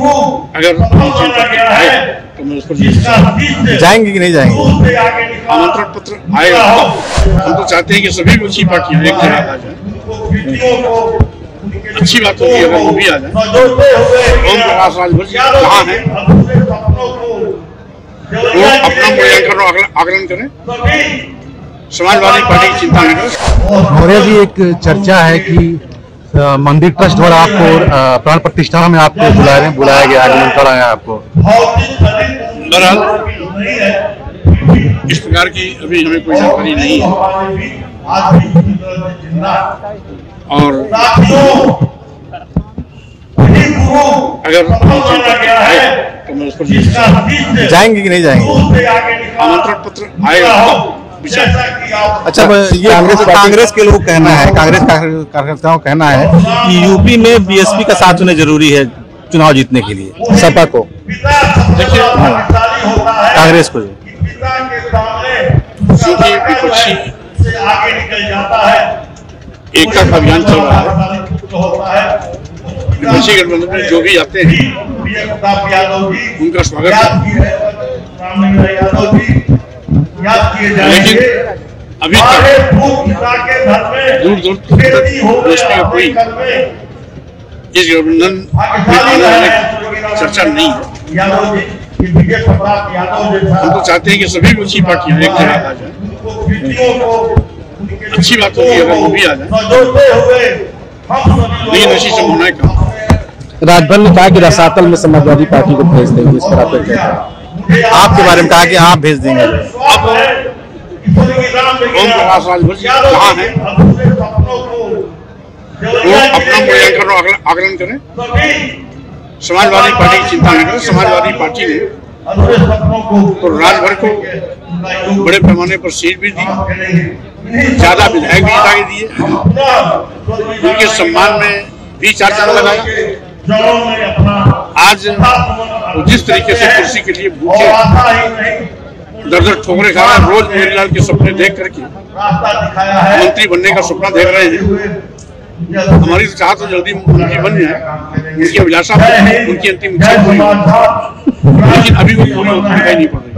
अगर आए तो मैं उस पर जाएँगे कि नहीं जाएँगे? आमंत्रण पत्र आएगा हम तो चाहते हैं कि सभी विपक्षी पार्टियाँ एक जगह आ जाए अच्छी बात होगी अगर वो भी आ जाए। ओम प्रकाश राजभर जी कहाँ है? वो अपना मूल्यांकन और आकलन- करें। समाजवादी पार्टी की चिंता न करें मौर्य जी एक चर्चा है कि मंदिर ट्रस्ट द्वारा आपको प्राण प्रतिष्ठा में आपको बुला रहे बुलाया गया है निमंत्रण आया आपको। बहरहाल इस प्रकार की अभी हमें कोई जानकारी नहीं है। और अगर आए तो मैं उस पर जाएँगे कि नहीं जाएँगे? आमंत्रण पत्र आएगा। अच्छा ये कांग्रेस कांग्रेस के लोग कहना है कांग्रेस कार्यकर्ताओं का कहना है कि यूपी में बीएसपी का साथ होना ज़रूरी है चुनाव जीतने के लिए। सपा को। देखिए कांग्रेस को एकता का अभियान चल रहा है। विपक्षी गठबंधन में जो भी आते हैं उनका स्वागत है। लेकिन अभी तक दूर दूर का कोई। इस गठबंधन चर्चा नहीं। है हम तो चाहते हैं कि सभी विपक्षी पार्टियाँ एक जगह आ जाए अच्छी बात होगी अगर वो भी आ जाए। लेकिन ऐसी है। राजभर ने कहा कि रसातल में समाजवादी पार्टी को भेज देंगे इस पर आप आपके बारे में कहा कि आप भेज देंगे। ओम वो अपना मूल्यांकन आकलन- करें समाजवादी पार्टी की चिंता न करें, समाजवादी पार्टी ने तो राजभर को बड़े पैमाने पर सीट भी दी, ज़्यादा विधायक भी जिता दिए, उनके सम्मान में भी चार चाँद लगाया। आज जिस तरीके से कुर्सी के लिए भूखे दर दर ठोकरे खा रहे रोज मोहनलाल के सपने देख करके। मंत्री बनने का सपना देख रहे हैं। हमारी चाह तो जल्दी मंत्री बन जाए। उनकी अभिलाषा उनकी अंतिम इच्छा पूरी हो लेकिन अभी वो पूरी होती दिखाई नहीं पड़ रही।